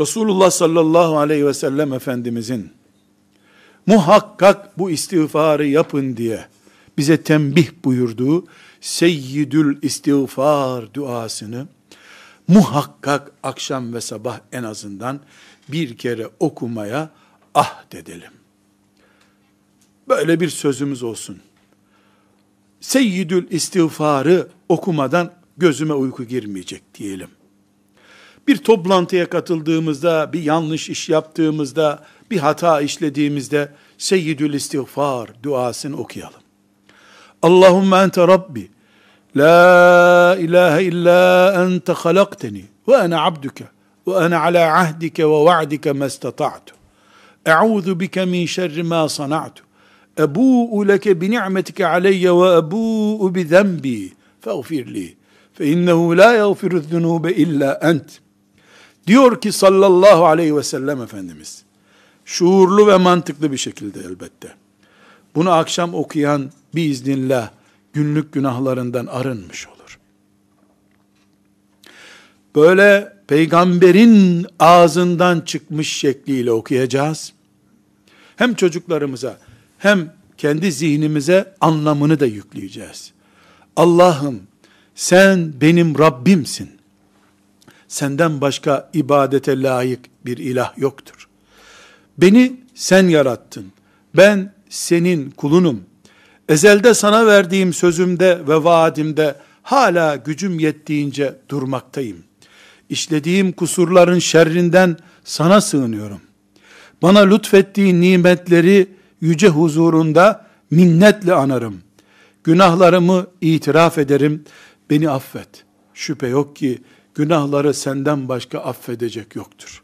Resulullah sallallahu aleyhi ve sellem Efendimizin muhakkak bu istiğfarı yapın diye bize tembih buyurduğu Seyyidül İstiğfar duasını muhakkak akşam ve sabah en azından bir kere okumaya ahd edelim. Böyle bir sözümüz olsun. Seyyidül istiğfarı okumadan gözüme uyku girmeyecek diyelim. Bir toplantıya katıldığımızda, bir yanlış iş yaptığımızda, bir hata işlediğimizde Seyyidül istiğfar duasını okuyalım. Allahümme ente Rabbi, la ilahe illa ente halakteni ve ana abduke ve ana ala ahdike ve va'dike mestata'tu. Eûzu bike min şerri ma sana'tu. Ebu'u leke bi ni'metike aleyye ve ebu'u bi zenbi. Feğfir li. Fe innehu la yagfiru zunube illa ent. Diyor ki sallallahu aleyhi ve sellem Efendimiz. Şuurlu ve mantıklı bir şekilde elbette. Bunu akşam okuyan biiznillah günlük günahlarından arınmış olur. Böyle peygamberin ağzından çıkmış şekliyle okuyacağız. Hem çocuklarımıza hem kendi zihnimize anlamını da yükleyeceğiz. Allah'ım sen benim Rabbimsin. Senden başka ibadete layık bir ilah yoktur. Beni sen yarattın. Ben senin kulunum. Ezelde sana verdiğim sözümde ve vaadimde hala gücüm yettiğince durmaktayım. İşlediğim kusurların şerrinden sana sığınıyorum. Bana lütfettiğin nimetleri yüce huzurunda minnetle anarım. Günahlarımı itiraf ederim. Beni affet. Şüphe yok ki günahları senden başka affedecek yoktur.''